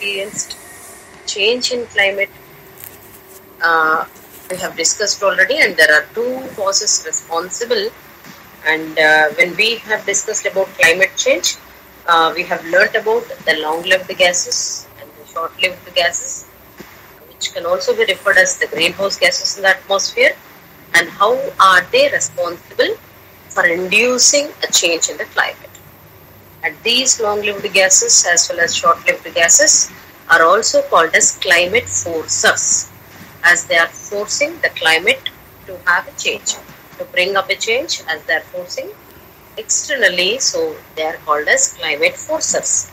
experienced change in climate. Uh, we have discussed already, and there are two causes responsible. And uh, when we have discussed about climate change, uh, we have learnt about the long-lived gases and the short-lived gases, which can also be referred as the greenhouse gases in the atmosphere, and how are they responsible for inducing a change in the climate. And these long-lived gases as well as short-lived gases are also called as climate forcers as they are forcing the climate to have a change, to bring up a change as they are forcing externally, so they are called as climate forcers.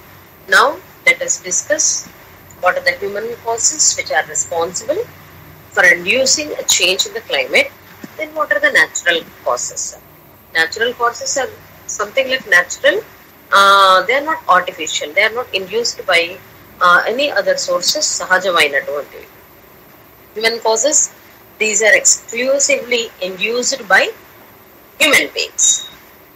Now, let us discuss what are the human causes which are responsible for inducing a change in the climate, then what are the natural causes. Natural causes are something like natural, uh, they are not artificial, they are not induced by uh, any other sources, సహజమైనటువంటివి human causes. These are exclusively induced by human beings.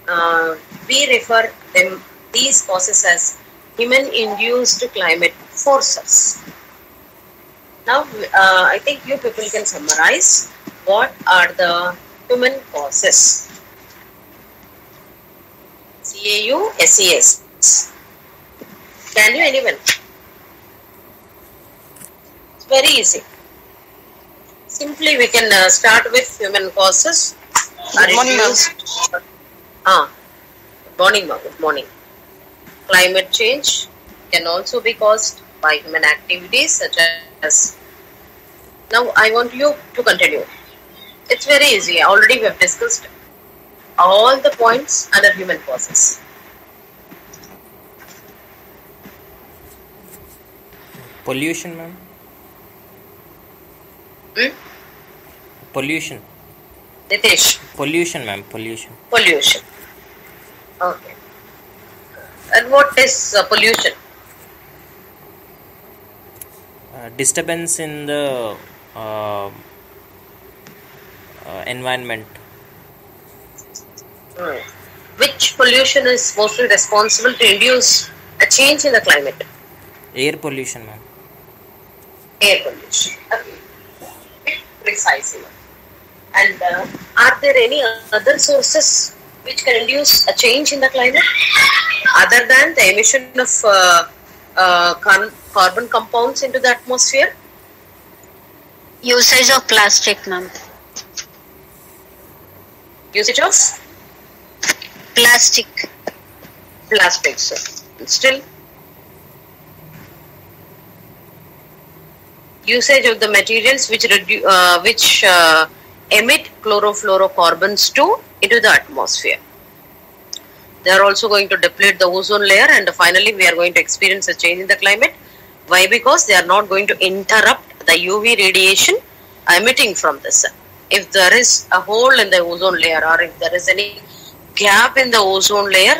Uh, we refer them these causes as human-induced climate forces. Now, uh, I think you people can summarize what are the human causes. CAU, SES. Can you anyone? It's very easy simply we can uh, start with human causes Good morning, ma'am. ah good morning ma'am. good morning climate change can also be caused by human activities such as now i want you to continue it's very easy already we have discussed all the points under human causes Pollution, ma'am. hmm? Pollution. nitish Pollution, ma'am. Pollution. pollution okay and what is uh, pollution Uh, disturbance in the uh, uh, environment. Hmm. Which pollution is mostly responsible to induce a change in the climate? Air pollution, ma'am. Air pollution. Okay. Precisely. And uh, are there any other sources which can induce a change in the climate other than the emission of uh, uh, car- carbon compounds into the atmosphere? Usage of plastic, ma'am. Usage of Plastic. plastics. Still, usage of the materials which redu- uh, which uh, emit chlorofluorocarbons to into the atmosphere. They are also going to deplete the ozone layer, and finally, we are going to experience a change in the climate. Why? Because they are not going to interrupt the UV radiation emitting from the sun. If there is a hole in the ozone layer, or if there is any gap in the ozone layer,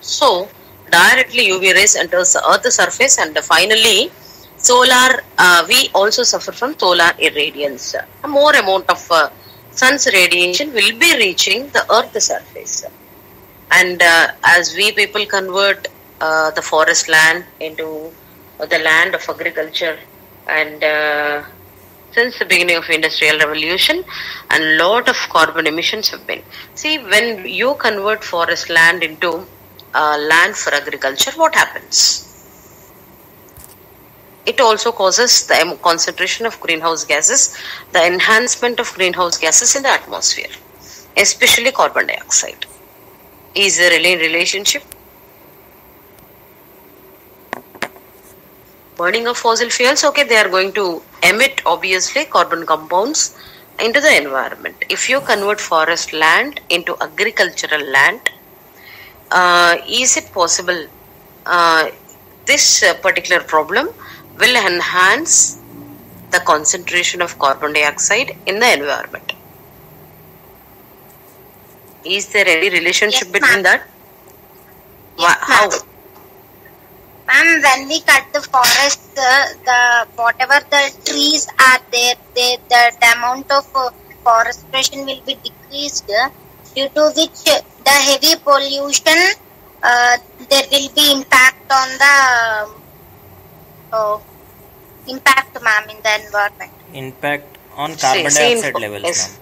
so directly UV rays enters the Earth's surface, and finally, solar. Uh, we also suffer from solar irradiance. A more amount of uh, sun's radiation will be reaching the Earth's surface, and uh, as we people convert uh, the forest land into the land of agriculture, and uh, since the beginning of industrial revolution and lot of carbon emissions have been. See when you convert forest land into uh, land for agriculture what happens? It also causes the concentration of greenhouse gases the enhancement of greenhouse gases in the atmosphere especially carbon dioxide. Is there any relationship burning of fossil fuels okay they are going to emit obviously carbon compounds into the environment. If you convert forest land into agricultural land uh, is it possible uh, this uh, particular problem will enhance the concentration of carbon dioxide in the environment? Is there any relationship Yes, between that? Yes, how ma'am. Ma'am, when we cut the forest, uh, the whatever the trees are there, they, the, the amount of uh, forestation will be decreased, uh, due to which uh, the heavy pollution, uh, there will be impact on the um, uh, impact, ma'am, in the environment? Impact on carbon See- see dioxide levels, ma'am.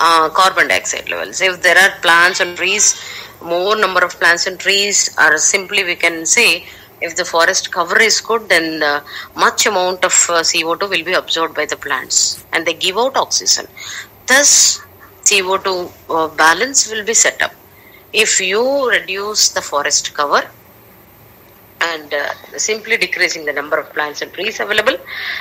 Uh, carbon dioxide levels. If there are plants and trees, more number of plants and trees are simply we can say if the forest cover is good, then uh, much amount of uh, CO2 will be absorbed by the plants and they give out oxygen. Thus, CO2 uh, balance will be set up. If you reduce the forest cover, and simply decreasing the number of plants and trees available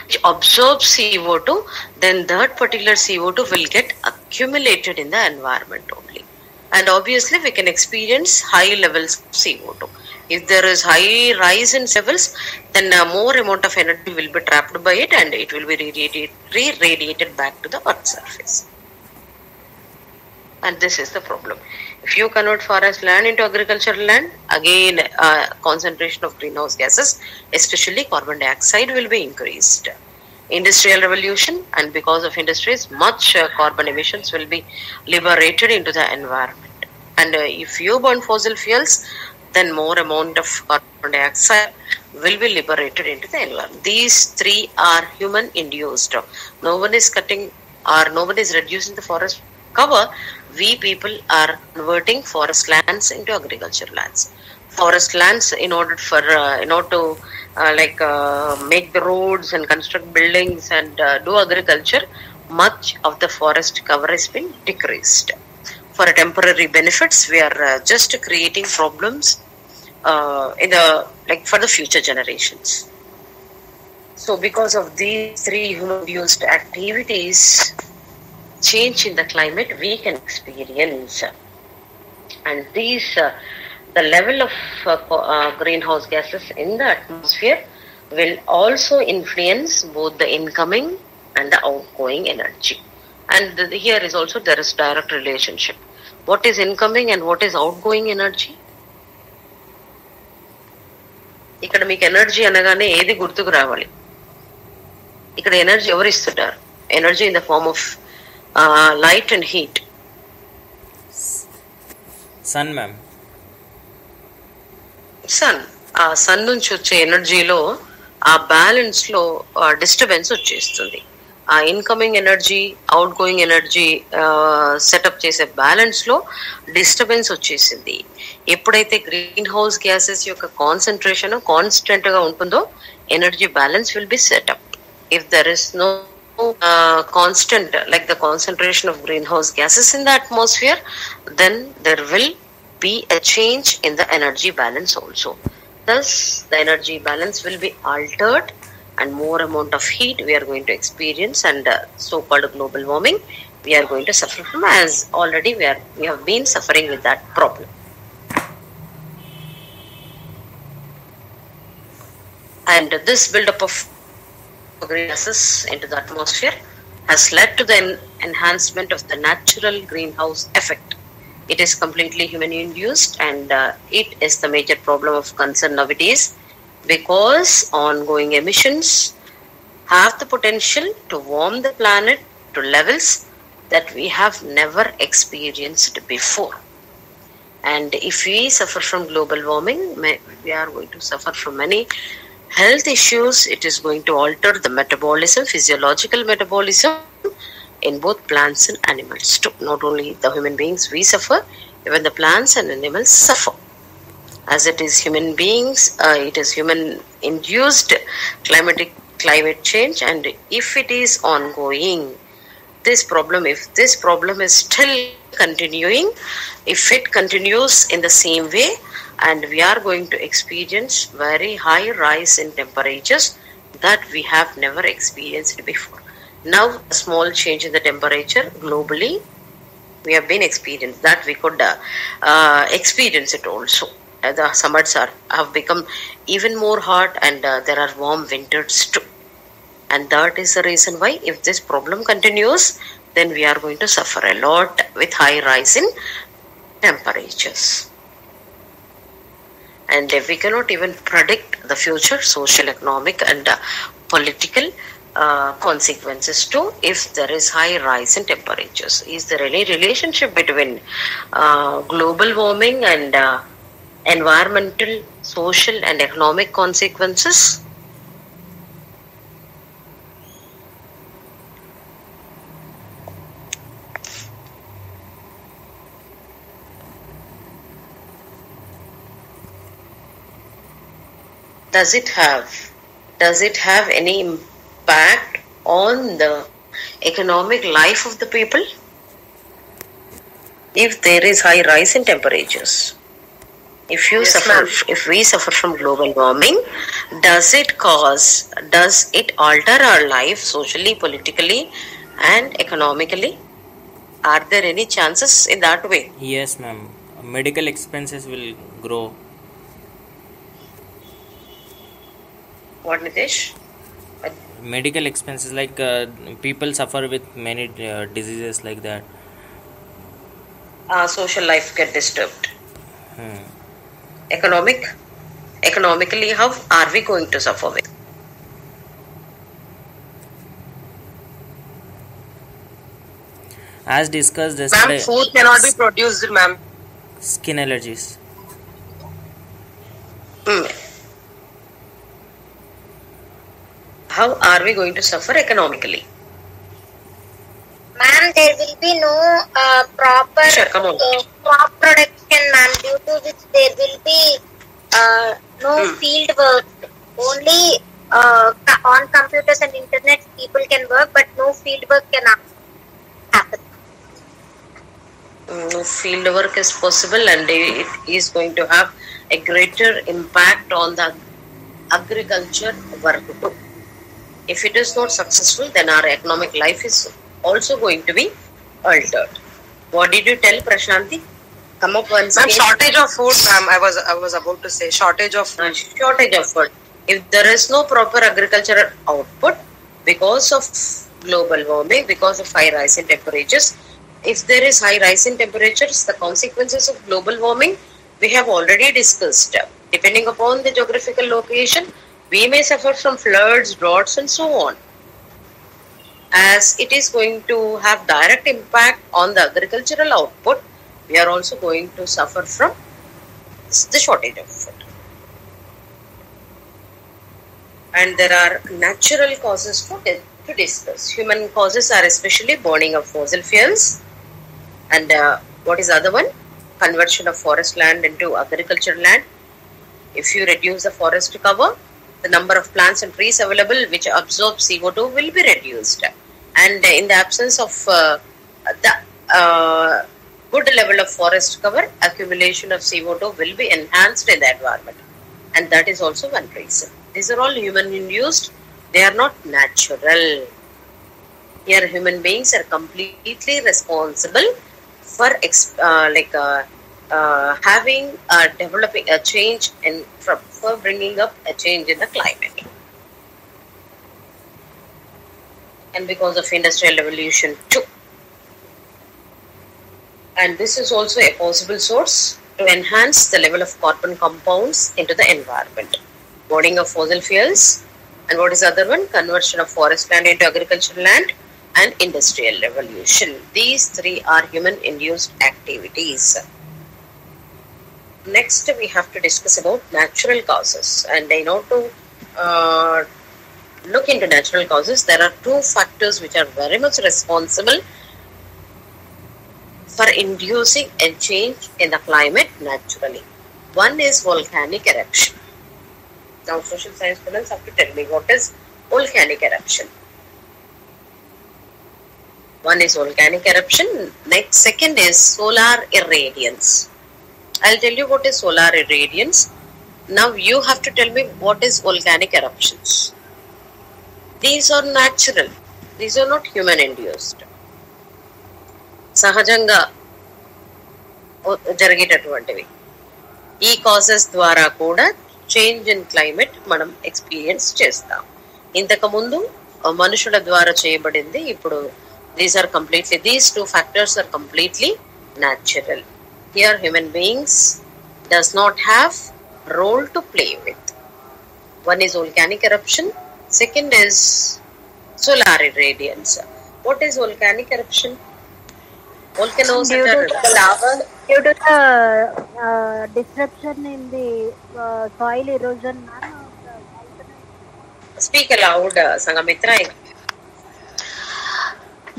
which absorbs CO2, then that particular CO2 will get accumulated in the environment only. And obviously, we can experience high levels of CO2. If there is high rise in levels, then uh, more amount of energy will be trapped by it and it will be radiated, re-radiated back to the earth surface. And this is the problem. If you convert forest land into agricultural land, again, uh, concentration of greenhouse gases, especially carbon dioxide, will be increased. Industrial revolution, and because of industries, much uh, carbon emissions will be liberated into the environment. And uh, if you burn fossil fuels, then more amount of carbon dioxide will be liberated into the environment. These three are human induced. No one is cutting or no one is reducing the forest cover. We people are converting forest lands into agriculture lands. Forest lands, in order for uh, in order to uh, like uh, make the roads and construct buildings and uh, do agriculture, much of the forest cover has been decreased. For temporary benefits, we are uh, just creating problems uh, in the like for the future generations. So, because of these three human-induced activities, change in the climate we can experience, and these the level of uh, co- uh, greenhouse gases in the atmosphere will also influence both the incoming and the outgoing energy. And the, here is also there is direct relationship. What is incoming and what is outgoing energy? ఇక్కడ మీకు energy అనగానే ఏది గుర్తుకు రావాలి ఇక్కడ energy ఎవరు ఇస్తుంటారు energy in the form of light and heat Sun, ma'am. sun ఆ సన్ నుంచి వచ్చే ఎనర్జీలో ఆ బ్యాలెన్స్లో డిస్టర్బెన్స్ వచ్చేస్తుంది. ఆ incoming energy outgoing energy setup చేసే బ్యాలెన్స్లో డిస్టర్బెన్స్ వచ్చేసింది. ఎప్పుడైతే గ్రీన్ హౌస్ గ్యాసెస్ యొక్క కాన్సన్ట్రేషన్ కాన్స్టెంట్గా ఉంటుందో energy balance will be setup if there is no constant like the concentration of greenhouse gases in the atmosphere then there will be a change in the energy balance also thus the energy balance will be altered and more amount of heat we are going to experience and uh, so-called global warming we are going to suffer from as already we are we have been suffering with that problem and this buildup of gases into the atmosphere has led to the en- enhancement of the natural greenhouse effect. It is completely human induced and uh, it is the major problem of concern nowadays because ongoing emissions have the potential to warm the planet to levels that we have never experienced before. And if we suffer from global warming, we are going to suffer from many health issues. It is going to alter the metabolism, physiological metabolism in both plants and animals too. Not only the human beings we suffer, even the plants and animals suffer. As it is human beings, uh, it is human induced climatic climate change, and if it is ongoing, this problem, if this problem is still continuing, if it continues in the same way, and we are going to experience very high rise in temperatures that we have never experienced before. Now, a small change in the temperature globally, we have been experienced that we could uh, uh, experience it also. Uh, the summers are have become even more hot, and uh, there are warm winters too. And that is the reason why, if this problem continues, then we are going to suffer a lot with high rise in temperatures. And we cannot even predict the future social, economic, and uh, political uh, consequences to if there is high rise in temperatures. Is there any relationship between uh, global warming and uh, environmental, social, and economic consequences? Does it have? Does it have any impact? On the economic life of the people if there is high rise in temperatures if you Yes, suffer ma'am. if we suffer from global warming does it cause does it alter our life socially politically and economically are there any chances in that way Yes, ma'am. Medical expenses will grow. what nitesh Medical expenses, like uh, people suffer with many uh, diseases like that. our social life get disturbed Hmm. economic economically how are we going to suffer with As discussed Ma'am, yesterday, food cannot be produced, ma'am. skin allergies. Hmm. How are we going to suffer economically Ma'am, there will be no uh, proper Sure, uh, crop production, ma'am, due to which there will be uh, no Hmm. field work. Only uh, on computers and internet people can work, but no field work can happen. Mm, field work is possible and it is going to have a greater impact on the agriculture work too. If it is not successful, then our economic life is also going to be altered. What did you tell Prashanti? Come up once again. shortage of food, ma'am. I was I was about to say shortage of Uh, shortage of food. If there is no proper agricultural output because of global warming, because of high rise in temperatures, if there is high rise in temperatures, the consequences of global warming we have already discussed. Depending upon the geographical location, we may suffer from floods, droughts, and so on. As it is going to have direct impact on the agricultural output, we are also going to suffer from the shortage of food. and there are natural causes di- to discuss. Human causes are especially burning of fossil fuels, and uh, what is the other one? Conversion of forest land into agricultural land. If you reduce the forest cover, the number of plants and trees available which absorb CO2 will be reduced, and in the absence of uh, the uh, good level of forest cover, accumulation of CO2 will be enhanced in the environment and that is also one reason. These are all human induced, they are not natural. Here, human beings are completely responsible for uh, like uh, having uh, developing a change and for, for bringing up a change in the climate. And because of industrial revolution too. And this is also a possible source to enhance the level of carbon compounds into the environment. Burning of fossil fuels, and what is the other one? Conversion of forest land into agricultural land and industrial revolution. These three are human induced activities. Next, we have to discuss about natural causes. And in order to uh, look into natural causes, there are two factors which are very much responsible for inducing a change in the climate naturally. One is volcanic eruption. Now, social science students have to tell me what is volcanic eruption. One is volcanic eruption. Next, second is solar irradiance. I'll tell you what is solar irradiance. Now, you have to tell me what is volcanic eruptions. These are natural. These are not human induced. సహజంగా జరిగేటటువంటివి ఈ causes ద్వారా కూడా change in climate మనం experience చేస్తాం ఇంతకు ముందు మనుషుల ద్వారా చేయబడింది ఇప్పుడు these are completely these two factors are completely natural here human beings does not have role to play with. One is volcanic eruption, second is solar irradiance. What is volcanic eruption? Volcanoes due that to the lava. Due to the uh, disruption in the uh, soil erosion. Speak aloud, uh, Sangamitra.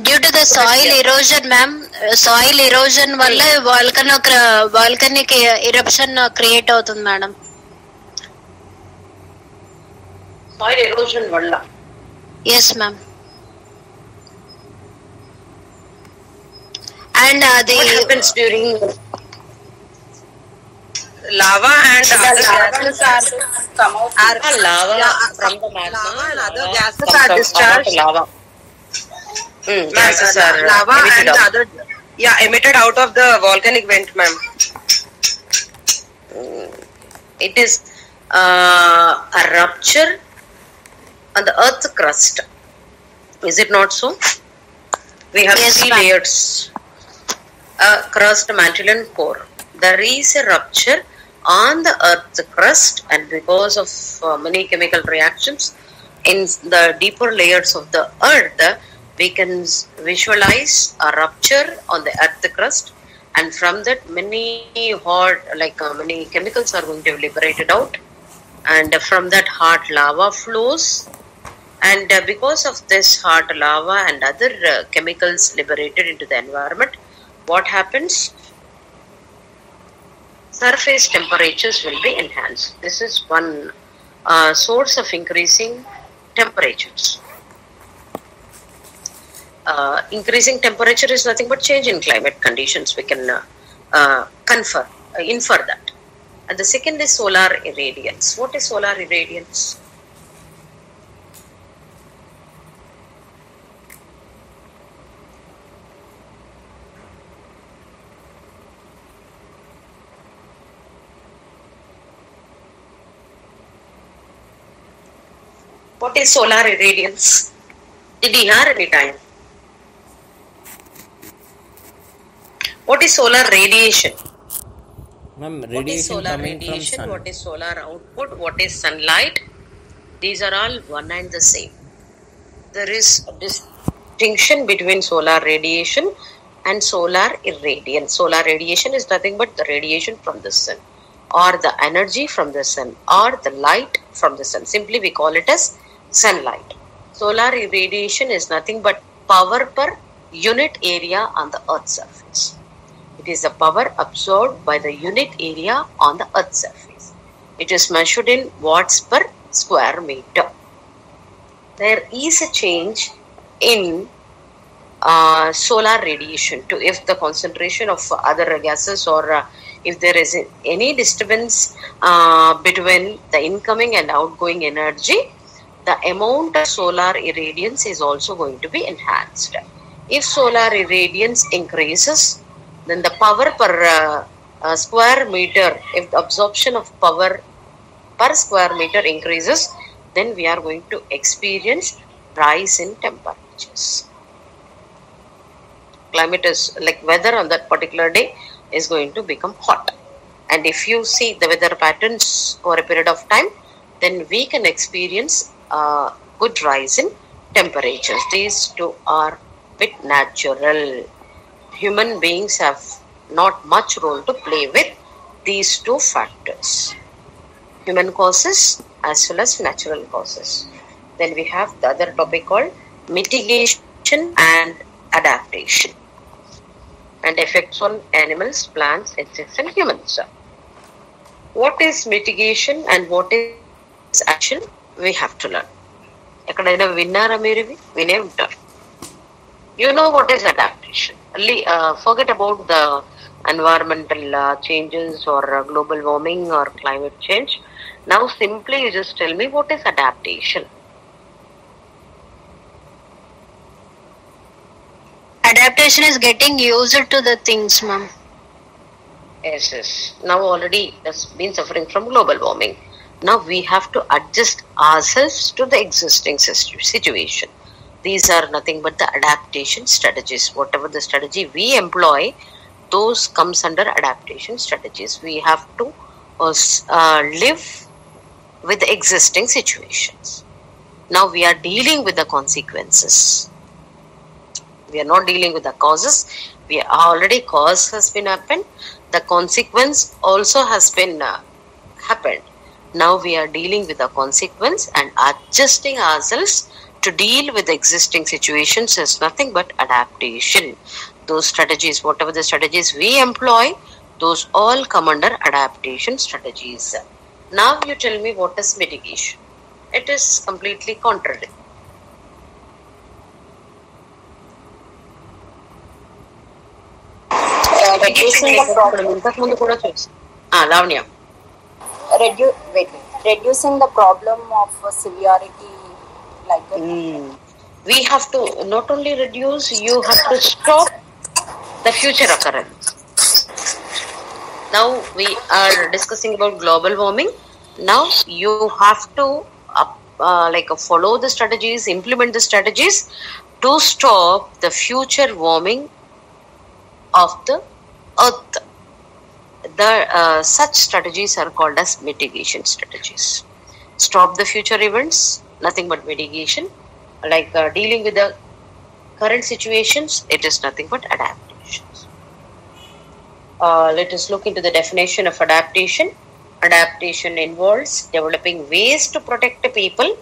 Due to the soil erosion ma'am soil erosion వల్ల volcano volcanic eruption create అవుతుంది madam soil erosion valla. Yes, ma'am. And uh, What the happens during Lava and the other lavas gases are come out are are lava yeah, from the magma. lava and other lava gases comes are out- come out discharged. Lava. Mm, gases La- are uh, lava and out. other yeah emitted out of the volcanic vent, ma'am. It is uh, a rupture on the earth's crust. Is it not so? We have Yes, three ma'am. layers a crust, mantle, and core. There is a rupture on the earth's crust, and because of uh, many chemical reactions in the deeper layers of the earth, we can visualize a rupture on the earth crust, and from that, many hot, like uh, many chemicals are going to be liberated out, and from that, hot lava flows. And uh, because of this hot lava and other uh, chemicals liberated into the environment, what happens? Surface temperatures will be enhanced. This is one uh, source of increasing temperatures. Uh, increasing temperature is nothing but change in climate conditions. We can uh, uh, confer, uh, infer that. And the second is solar irradiance. What is solar irradiance? What is solar irradiance? Did you hear any time? What is solar radiation? Ma'am, What is solar radiation? What is solar output? What is sunlight? These are all one and the same. There is a distinction between solar radiation and solar irradiance. Solar radiation is nothing but the radiation from the sun, or the energy from the sun, or the light from the sun. Simply, we call it as sunlight. Solar irradiation is nothing but power per unit area on the earth's surface. It is the power absorbed by the unit area on the earth's surface. It is measured in watts per square meter. There is a change in uh, solar radiation to if the concentration of other gases or uh, if there is any disturbance uh, between the incoming and outgoing energy, the amount of solar irradiance is also going to be enhanced. If solar irradiance increases, then the power per uh, uh, square meter, if the absorption of power per square meter increases, then we are going to experience rise in temperatures. Climate is like weather on that particular day is going to become hot. And if you see the weather patterns over a period of time, then we can experience a good rise in temperatures. These two are bit natural Human beings have not much role to play with these two factors human causes as well as natural causes. Then we have the other topic called mitigation and adaptation and effects on animals, plants, insects, and humans. What is mitigation and what is action? We have to learn. ఎక్కడైనా విన్నారా మీరు ఇవి వినే ఉంటారు you know what is adaptation. uh, forget about the environmental uh, changes or uh, global warming or climate change. Now, simply you just tell me what is adaptation. adaptation is getting used to the things, ma'am. Yes, yes. Now already has been suffering from global warming. Now we have to adjust ourselves to the existing situation. These are nothing but the adaptation strategies. Whatever the strategy we employ, those comes under adaptation strategies. We have to uh, uh, live with existing situations. Now we are dealing with the consequences. We are not dealing with the causes. We already cause has been happened. The consequence also has been uh, happened. Now we are dealing with the consequence and adjusting ourselves to deal with existing situations is nothing but adaptation. Those strategies, whatever the strategies we employ, those all come under adaptation strategies. Now you tell me what is mitigation? It is completely contradictory. Reducing the problem. Ah, reducing the problem of severity like that. we have to not only reduce, you have to stop the future occurrence. Now we are discussing about global warming. Now you have to uh, uh, like uh, follow the strategies, implement the strategies to stop the future warming of the earth. The uh, such strategies are called as mitigation strategies. Stop the future events, nothing but mitigation. Like uh, dealing with the current situations, it is nothing but adaptations. Uh, let us look into the definition of adaptation. Adaptation involves developing ways to protect people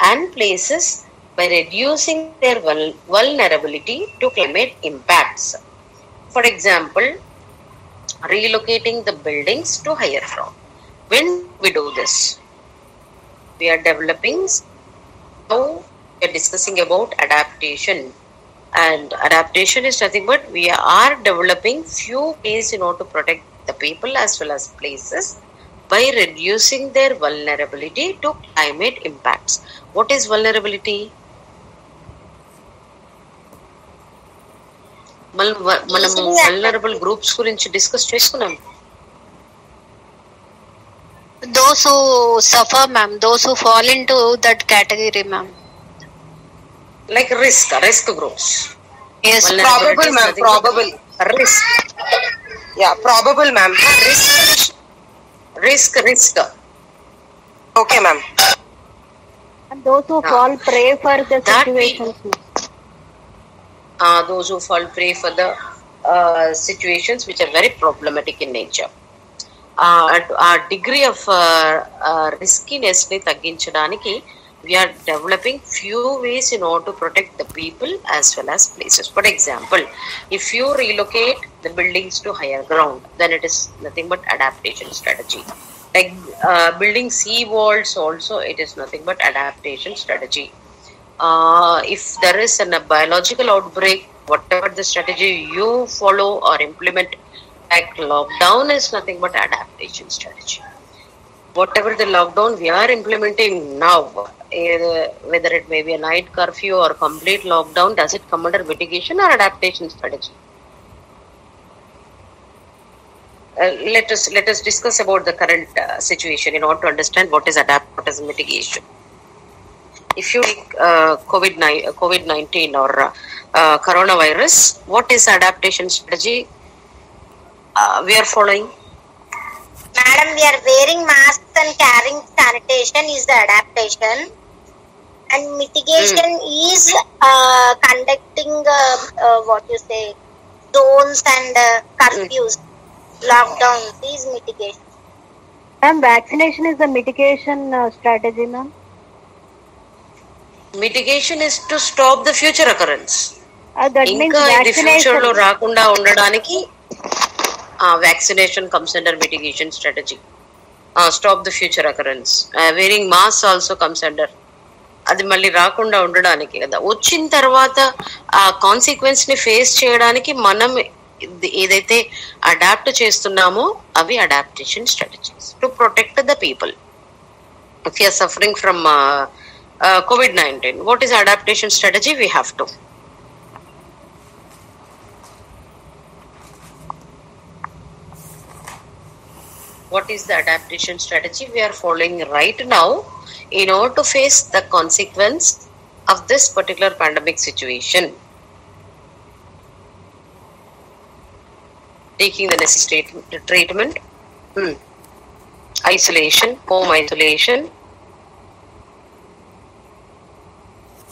and places by reducing their vul- vulnerability to climate impacts. For example, relocating the buildings to higher ground. When we do this, we are developing now we are discussing about adaptation and adaptation is nothing but we are developing few ways in order to protect the people as well as places by reducing their vulnerability to climate impacts what is vulnerability మనం మనం vulnerable groups గురించి discuss చేసుకున్నాం those who suffer, ma'am, those who fall into that category, ma'am. Like risk, risk groups. Yes, probable, ma'am, probable. Risk. Yeah, probable, ma'am. Risk, risk, risk. Okay, ma'am. And those who fall prey for the situation. Uh, those who fall prey for the uh, situations which are very problematic in nature. Uh, at our degree of uh, uh, riskiness ని తగ్గించడానికి we are developing few ways in order to protect the people as well as places. For example, if you relocate the buildings to higher ground, then it is nothing but adaptation strategy. Like uh, building sea walls, also it is nothing but adaptation strategy uh, if there is an, a biological outbreak, whatever the strategy you follow or implement, like lockdown is nothing but adaptation strategy. Whatever the lockdown we are implementing now, whether it may be a night curfew or complete lockdown, does it come under mitigation or adaptation strategy? Uh, let us let us discuss about the current uh, situation in order to understand what is adapt, what is mitigation if you take uh, COVID COVID nineteen or uh, uh, coronavirus, what is adaptation strategy uh, we are following? Madam, we are wearing masks and carrying sanitation is the adaptation. And mitigation is uh, conducting uh, uh, what you say zones and uh, curfews, lockdowns is mitigation. Ma'am, vaccination is a mitigation uh, strategy, ma'am. Mitigation is to stop the future occurrence. Uh, that means ఇంకా ఇది future లో vaccination. రాకుండా ఉండడానికి vaccination vaccination comes under mitigation strategy. Uh, stop the future occurrence. Uh, wearing masks అది మళ్ళీ రాకుండా ఉండడానికి కదా. వచ్చిన తర్వాత ఆ కాన్సిక్వెన్స్ని ఫేస్ చేయడానికి మనం ఏదైతే అడాప్ట్ చేస్తున్నామో అవి adaptation strategies to protect the people if you're suffering from COVID nineteen what is adaptation strategy we have to What is the adaptation strategy we are following right now in order to face the consequence of this particular pandemic situation? Taking the necessary treatment, hmm. isolation, home isolation,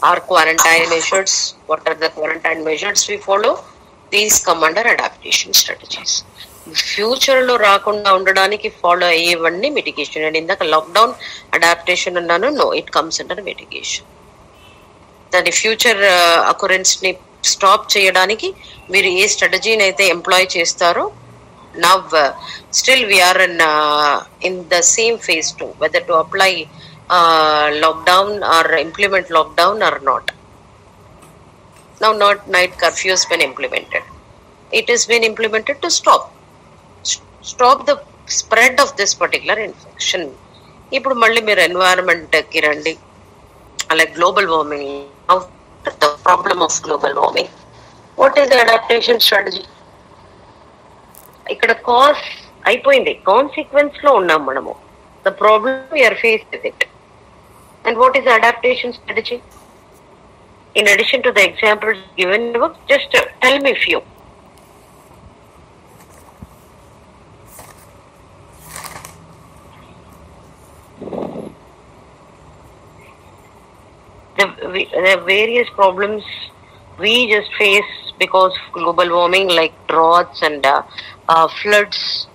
our quarantine measures, what are the quarantine measures we follow? These come under adaptation strategies. ఫ్యూచర్లో రాకుండా ఉండడానికి follow అయ్యేవన్నీ mitigation and ఇందాక lockdown adaptation అన్నాను no it comes under mitigation దాని future అకరెన్స్ని stop చేయడానికి మీరు ఏ స్ట్రాటజీని అయితే ఎంప్లాయ్ చేస్తారో now still we're in in the same phase to whether to apply lockdown or implement lockdown or not not. Now, not night curfew has been implemented. It has been implemented to stop stop the spread of this particular infection. ఇప్పుడు మళ్ళీ మీరు ఎన్వైరన్మెంట్కి రండి. అలాగే global warming. The problem of global warming what is the adaptation strategy ఇక్కడ cause అయిపోయింది. కాన్సిక్వెన్స్లో ఉన్నాం మనము. The problem you're face with it and what is adaptation strategy in addition to the example given just tell me few the, the various problems we just face because of global warming, like droughts and uh, uh, floods,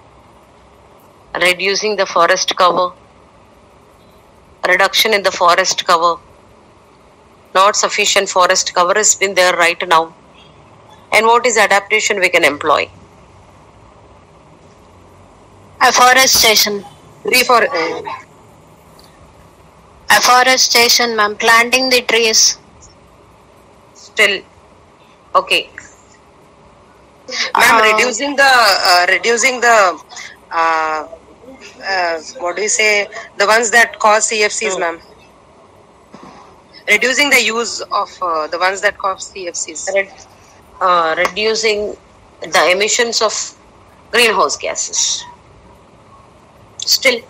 reducing the forest cover, reduction in the forest cover, not sufficient forest cover has been there right now. And what is adaptation we can employ? Afforestation. Refor- Afforestation, ma'am. Planting the trees. Still. Okay. Ma'am, um, reducing the uh, reducing the uh, uh, what do you say? The ones that cause CFCs, hmm. ma'am. Reducing the use of uh, the ones that cause CFCs. Red, uh, reducing the emissions of greenhouse gases. Still.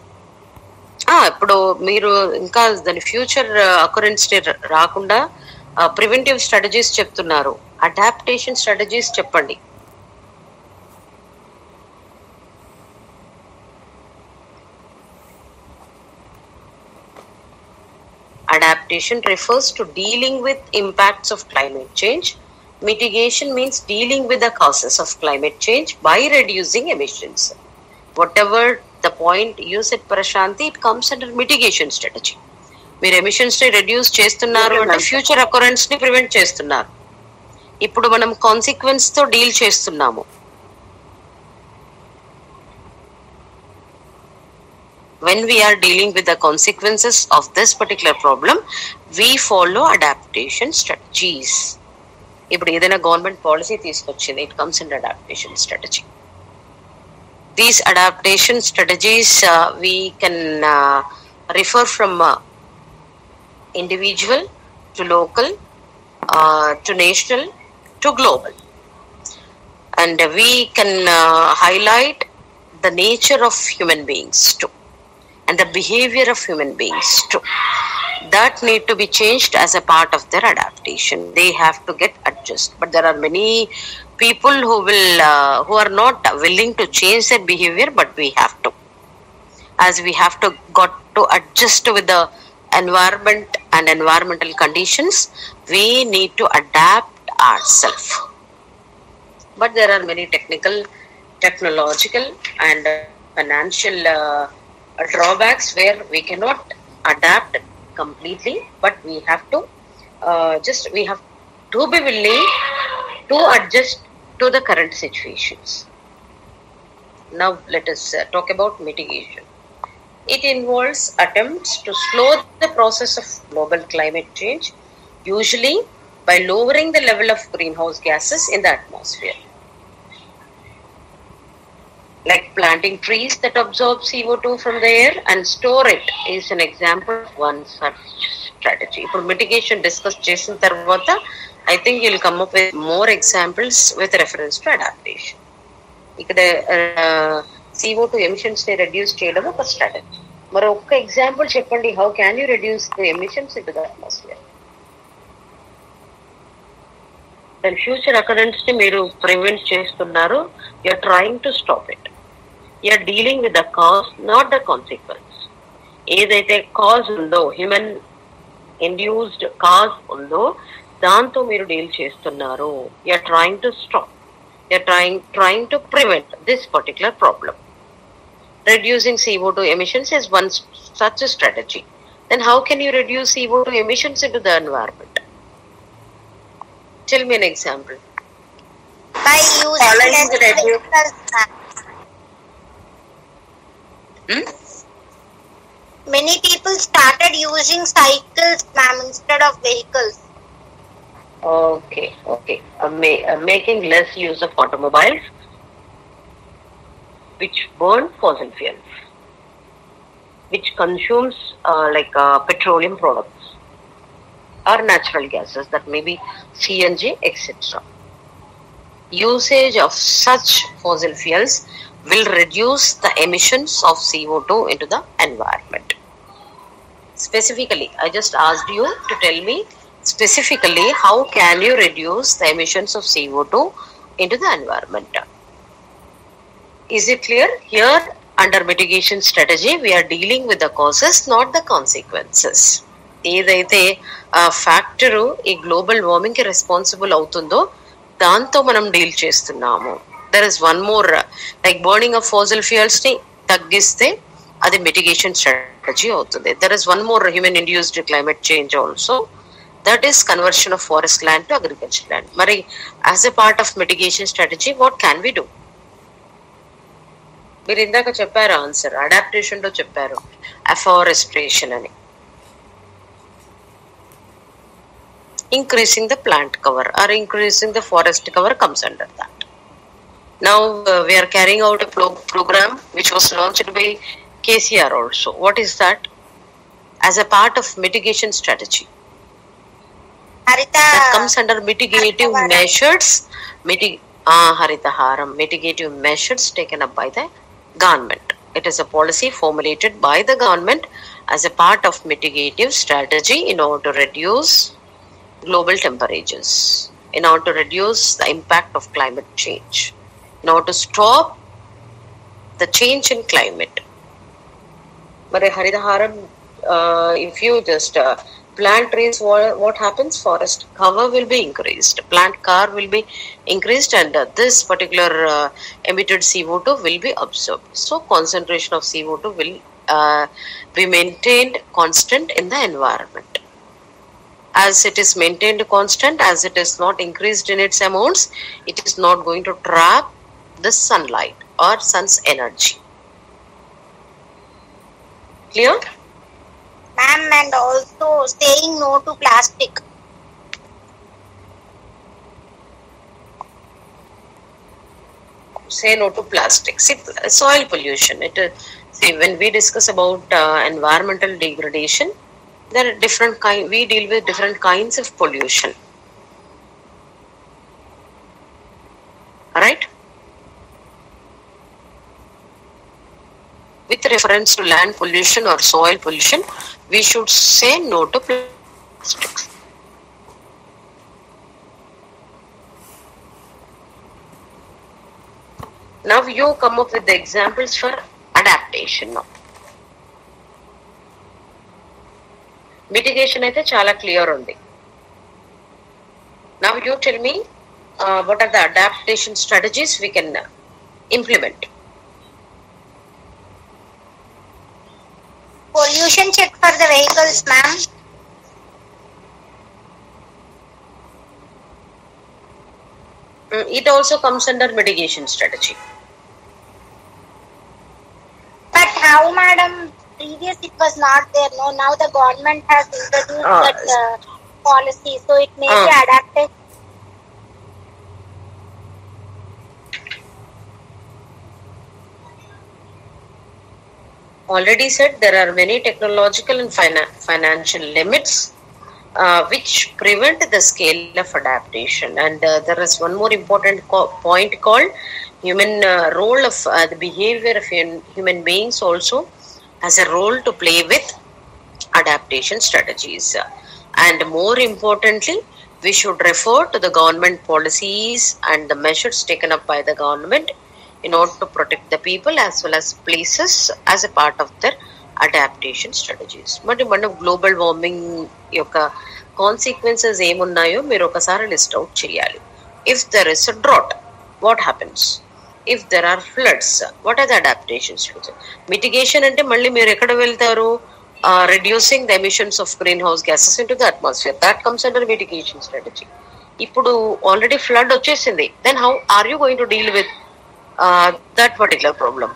ఇప్పుడు మీరు ఇంకా దాని future occurrence రాకుండా preventive strategies చెప్తున్నారు adaptation strategies చెప్పండి Adaptation refers to dealing with impacts of climate change. Mitigation means dealing with the causes of climate change by reducing emissions. Whatever the point it Prashanti it comes under mitigation strategy మీరు ఎమిషన్స్ని reduce చేస్తున్నారు అంటే future అకరెన్స్ని prevent చేస్తున్నారు. ఇప్పుడు మనం కాన్సిక్వెన్స్తో deal చేస్తున్నాము. When we're dealing with the consequences of this particular problem we follow adaptation strategies ఇప్పుడు ఏదైనా గవర్నమెంట్ పాలసీ తీసుకొచ్చింది it comes in adaptation strategy these adaptation strategies uh, we can uh, refer from uh, individual to local uh, to national to global. And we can uh, highlight the nature of human beings too and the behavior of human beings too that need to be changed as a part of their adaptation. They have to get adjusted. But there are many people who will uh, who are not willing to change their behavior but we have to. As we have to got to adjust with the environment and environmental conditions we need to adapt ourselves but there are many technical, technological, and financial uh, drawbacks where we cannot adapt completely, but we have to uh, just we have to be willing to adjust to the current situations. Now let us uh, talk about mitigation. It involves attempts to slow the process of global climate change, usually by lowering the level of greenhouse gases in the atmosphere. Like planting trees that absorb CO2 from the air and store it is an example of one such strategy. For mitigation discuss చేసిన తర్వాత I think you'll come up with more examples with reference to adaptation. ఇక్కడ CO two ఎమిషన్స్ని reduce చేయడం ఒక strategy మరి ఒక్క example చెప్పండి how can you reduce the emissions in the atmosphere దాని ఫ్యూచర్ అకరెన్స్ని మీరు ప్రివెంట్ చేస్తున్నారు. You're trying to stop it you're dealing with the cause not the consequence ఏదైతే కాజ్ ఉందో హ్యూమన్ ఇండ్యూస్డ్ కాజ్ ఉందో దాంతో మీరు డీల్ చేస్తున్నారు you're trying to stop you're trying trying to prevent this particular problem reducing CO2 emissions is one s- such a strategy. Then how can you reduce CO2 emissions into the environment? Tell me an example. by using Following less the redu- vehicles, ma'am. Hmm? many people started using cycles, ma'am, instead of vehicles. Okay, okay. Uh, ma- uh, making less use of automobiles which burn fossil fuels, which consumes uh, like uh, petroleum products or natural gases that may be CNG, etc. Usage of such fossil fuels will reduce the emissions of CO2 into the environment. Specifically, I just asked you to tell me specifically how can you reduce the emissions of CO2 into the environment. Is it clear? Here, under mitigation strategy, we are dealing with the causes, not the consequences. ఏదైతే ఆ factor ఈ global వార్మింగ్కి responsible అవుతుందో దాంతో మనం deal చేస్తున్నాము there is one more like burning of fossil ఫ్యూయల్స్ని తగ్గిస్తే అది mitigation strategy అవుతుంది there is one more human induced climate change also that is conversion of forest land to agriculture land మరి as a part of mitigation strategy what can we do మీరు ఇందాక చెప్పారు answer అడాప్టేషన్లో చెప్పారు afforestation అని increasing the plant cover or increasing the forest cover comes under that. Now uh, we are carrying out a pro- program which was launched by KCR also. What is that? As a part of mitigation strategy. That comes under mitigative measures. Mitig- ah, Haritaharam. Mitigative measures taken up by the government. It is a policy formulated by the government as a part of mitigative strategy in order to reduce global temperatures, in order to reduce the impact of climate change, in order to stop the change in climate. But Haritaharam, uh, if you just uh, plant trees, what, what happens? Forest cover will be increased, plant car will be increased, and uh, this particular uh, emitted CO2 will be absorbed. So, concentration of CO2 will uh, be maintained constant in the environment as it is maintained constant, as it is not increased in its amounts, it is not going to trap the sunlight or sun's energy. Clear? Ma'am, and also saying no to plastic. Say no to plastic. See, soil pollution. It is, see when we discuss about uh, environmental degradation, there are different kind. We deal with different kinds of pollution. Right? With reference to land pollution or soil pollution, we should say no to plastics. Now you come up with the examples for adaptation now. Mitigation అయితే చాలా clear ఉంది now you tell me what are the adaptation strategies we can implement Pollution check for the vehicles, ma'am. Mm, it also comes under mitigation strategy. But how, madam? Previous it was not there. No, now the government has introduced uh, that uh, policy, so it may uh, be ah. adapted already said there are many technological and fina- financial limits uh, which prevent the scale of adaptation. And uh, there is one more important co- point called human uh, role of uh, the behavior of hum- human beings also has a role to play with adaptation strategies. And more importantly we should refer to the government policies and the measures taken up by the government in order to protect the people as well as places as a part of their adaptation strategies మరి మనం global warming యొక్క consequences ఏమున్నాయో మీరు ఒకసారి list out చేయాలి. If there is a drought what happens if there are floods what are the adaptation mitigation అంటే మళ్ళీ మీరు ఎక్కడ వెళ్తారు? Reducing the emissions of greenhouse gases into the atmosphere that comes under mitigation strategy ఇప్పుడు already flood వచ్చేసింది. Then how are you going to deal with that particular problem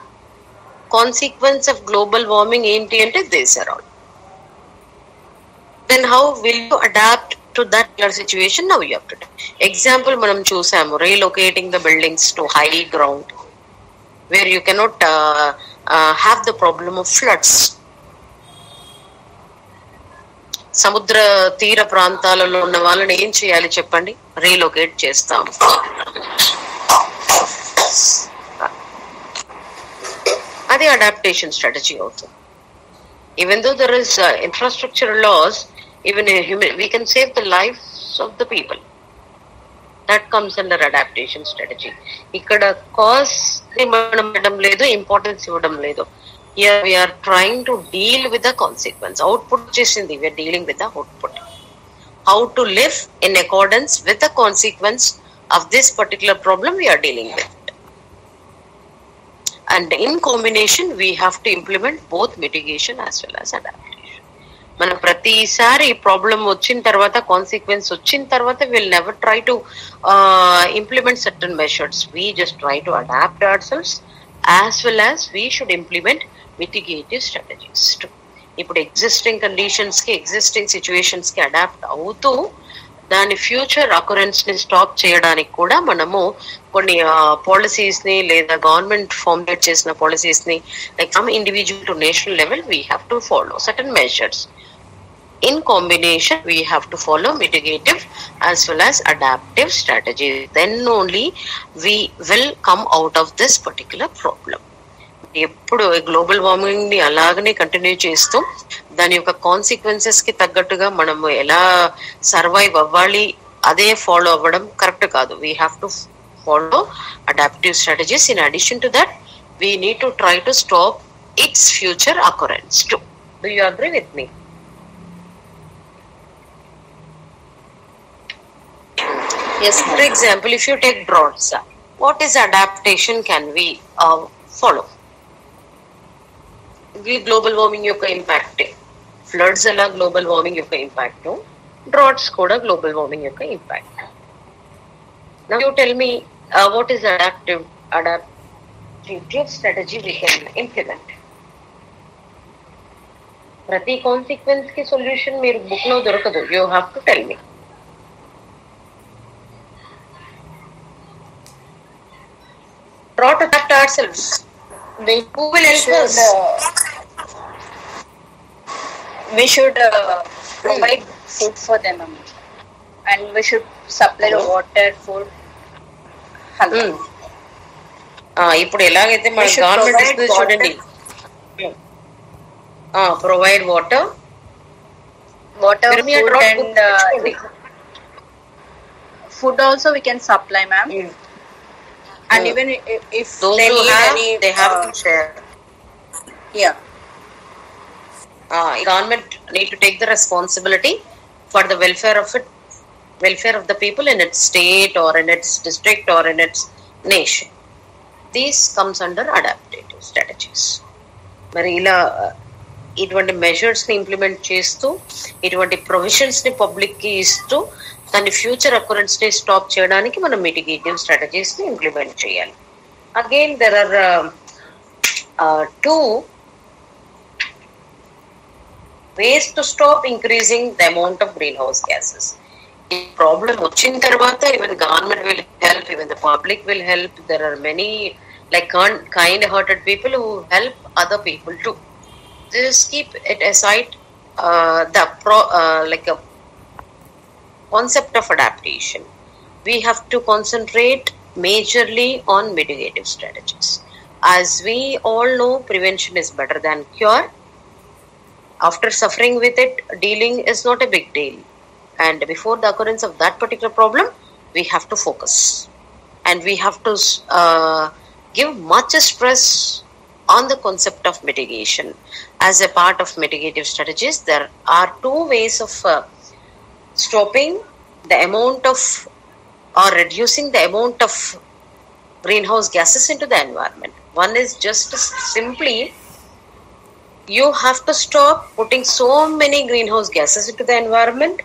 consequence of global warming ఏంటి అంటే this around then how will you adapt to that situation now you to example మనం చూసాము relocating the buildings to high ground where you cannot have the problem of floods సముద్ర తీర ప్రాంతాలలో ఉన్న వాళ్ళని ఏం చేయాలి చెప్పండి? రీలొకేట్ చేస్తాం అది అడాప్టేషన్ స్ట్రాటజీ అవుతుంది. Even though there is infrastructure loss even human we can save the life of the people that comes under adaptation strategy ఇక్కడ కాస్ మనం ఇవ్వడం లేదు ఇంపార్టెన్స్ ఇవ్వడం లేదు. We're trying to deal with the consequence output చేసింది we're dealing with the output how to live in accordance with the consequence of this particular problem we're dealing with and in combination we have to implement both mitigation as well as adaptation. మనం ప్రతిసారి problem వచ్చిన తర్వాత consequence వచ్చిన తర్వాత will never try to implement certain measures we just try to adapt ourselves as well as we should implement mitigative strategies ఇప్పుడు existing కండిషన్స్కి existing సిచ్యువేషన్స్కి adapt అవుతూ దాని ఫ్యూచర్ అకరెన్స్ని స్టాప్ చేయడానికి కూడా మనము కొన్ని పాలసీస్ని లేదా గవర్నమెంట్ ఫార్ములేట్ చేసిన పాలసీస్ని like from individual to national level we have to follow certain measures in combination we have to follow mitigative as well as adaptive strategies. Then only we will come out of this particular problem. ఎప్పుడు global వార్మింగ్ని అలాగనే continue చేస్తూ దాని యొక్క కాన్సిక్వెన్సెస్కి తగ్గట్టుగా మనము ఎలా survive అవ్వాలి అదే ఫాలో అవ్వడం కరెక్ట్ కాదు. We have to follow adaptive strategies in addition to that we need to try to stop it's future occurrence to do you agree with me Yes, For example, if you take droughts, uh, what is adaptation can we uh, follow? ఇది global warming యొక్క impact floods ఎలా global warming యొక్క impact droughts కూడా global warming యొక్క impact you tell me What is adaptive adaptive strategy we can implement ప్రతి consequence కి solution మీరు book లో దొరకదు you have to tell me try to adapt ourselves. We Who will help should, us? uh, we should uh, provide food for them, ma'am. and we should supply the water, food. hello. ఇప్పుడు ఎలాగైతే మన government ఇస్తుంది చూడండి. Provide water water food also we can supply ma'am and even if they need they have to share yeah government need to take the responsibility for the welfare of it welfare of it, welfare of the people in its state or in its district or in its nation. These comes under adaptive strategies. మరి ఇలా uh, ఇటువంటి measures ని implement చేస్తూ ఇటువంటి provisions ని public కి ఇస్తూ దాని ఫ్యూచర్ అకరెన్స్ ని స్టాప్ చేయడానికి మనం మిటిగేటివ్ స్ట్రాటజీస్ ని ఇంప్లిమెంట్ చేయాలి again there are two ways to stop increasing the amount of greenhouse gases. ఈ ప్రాబ్లం వచ్చిన తర్వాత even government will help even the public will help there are many like kind hearted people who help other people to this keep it aside uh, the pro uh, like a concept of adaptation we have to concentrate majorly on mitigative strategies as we all know prevention is better than cure after suffering with it, dealing is not a big deal. And before the occurrence of that particular problem, we have to focus. And we have to uh, give much stress on the concept of mitigation. As a part of mitigative strategies, there are two ways of uh, stopping the amount of or reducing the amount of greenhouse gases into the environment. One is just simply you have to stop putting so many greenhouse gases into the environment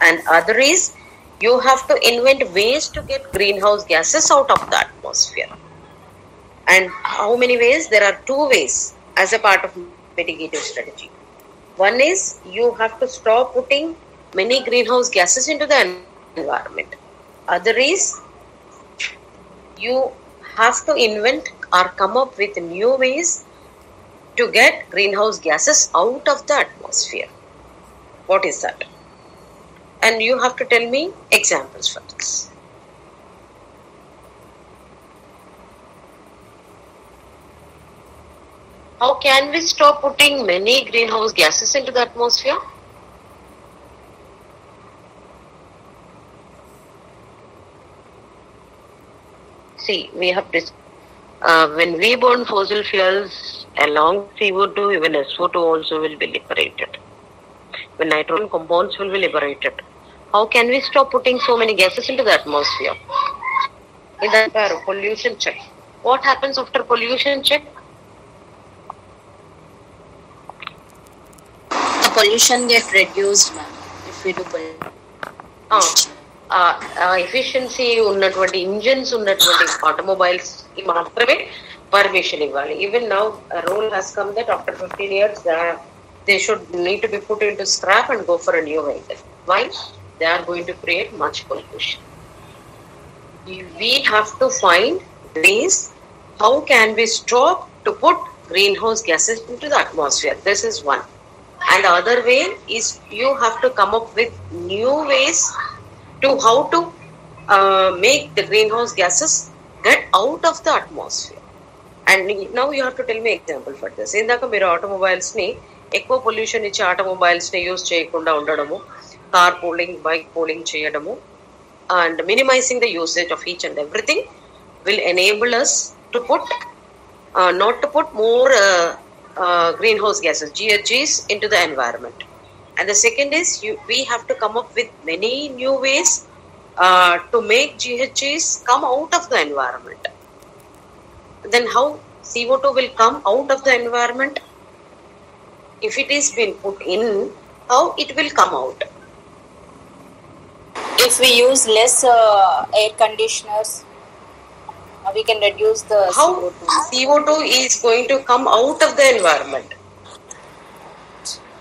and other is you have to invent ways to get greenhouse gases out of the atmosphere And how many ways? There are two ways as a part of mitigative strategy. One is you have to stop putting many greenhouse gases into the environment. Other is you have to invent or come up with new ways to get greenhouse gases out of the atmosphere. What is that? And you have to tell me examples for this. How can we stop putting many greenhouse gases into the atmosphere? See, we have this. Uh, when we burn fossil fuels, along CO2, even SO2 also will be liberated When nitrogen compounds will be liberated. How can we stop putting so many gases into the atmosphere? In the entire pollution check. What happens after pollution check? The pollution get reduced, ma'am, if we do pollution. Efficiency ఉన్నటువంటి engines ఉన్నటువంటి automobiles కి మాత్రమే permission ఇవ్వాలి even now rule has come that after fifteen years they should need to be put into scrap and go for a new vehicle. Why? They are going to create much pollution. We have to find ways how can we stop to put greenhouse gases into the atmosphere. This is one. And the other way is you have to come up with new ways to how to uh, make the greenhouse gases get out of the atmosphere. And now you have to tell me example for this. In the automobile, ఎక్కువ pollution ఇచ్చే automobiles ని use చేయకుండా ఉండడము car pooling bike pooling చేయడము and minimizing the usage of each and everything will enable us to put uh, not to put more uh, uh, greenhouse gases GHGs into the environment and the second is you, we have to come up with many new ways uh, to make GHGs come out of the environment then how CO2 will come out of the environment If it is been put in how it will come out If we use less uh, air conditioners, uh, we can reduce the how CO2. CO2 is going to come out of the environment.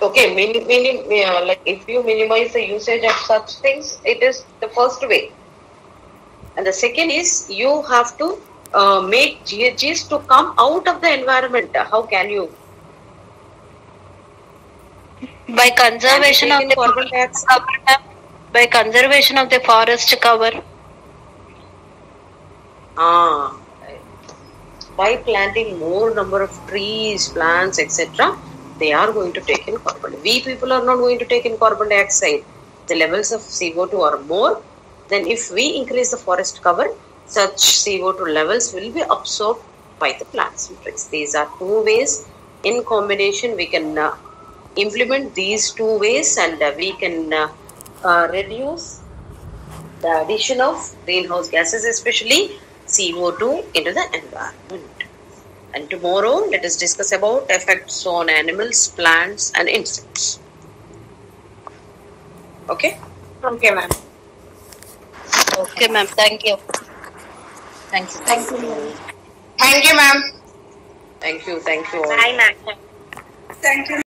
Okay, minim, minim, uh, like if you minimize the usage of such things, it is the first way. And the second is you have to uh, make GHGs to come out of the environment. How can you? By conservation of the carbon dioxide? cover, by conservation of the forest cover. Ah, by planting more number of trees, plants, etc., they are going to take in carbon. We people are not going to take in carbon dioxide. The levels of CO2 are more. Then, if we increase the forest cover, such CO2 levels will be absorbed by the plants. These are two ways. In combination, we can uh, implement these two ways, and uh, we can uh, uh, reduce the addition of greenhouse gases, especially CO2, into the environment. And tomorrow, let us discuss about effects on animals, plants, and insects. Okay? Okay, ma'am. Okay, ma'am. Thank you. Thank you. Thank you. Thank you, ma'am. Thank you. Thank you. Bye, ma'am. Thank you.